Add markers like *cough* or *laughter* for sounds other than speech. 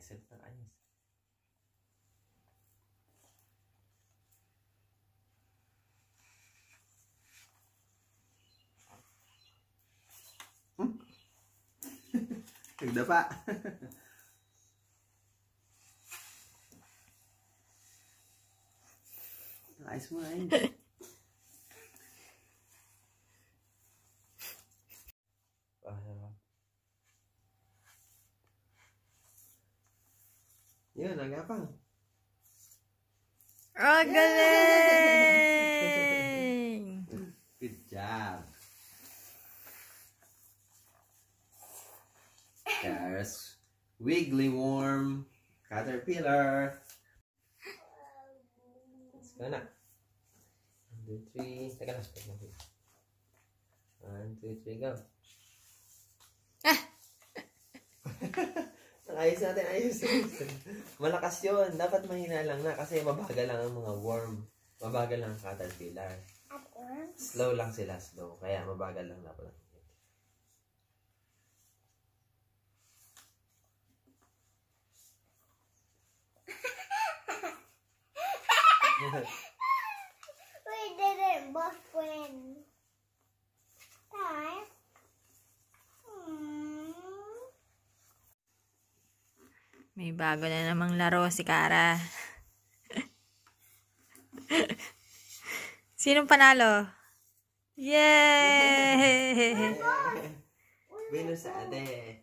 Ayos na ayos. Hmm? Nagdapa. Ayos mo na yun. Ah, diba? Yun, nagapang. Oh, galing! Good job. There's wiggly worm, caterpillar. Let's go na. One, two, three. Teka lang. One, two, three, go. Ayos natin, ayos. *laughs* Malakas yun. Dapat mahina lang na kasi mabagal lang ang mga worm. Mabagal lang ang caterpillar. At worms. Slow lang sila, slow. Kaya mabagal lang dapat. *laughs* We did it both when. May bago na namang laro si Kara. Sinong panalo? Yay! Venus sa ate.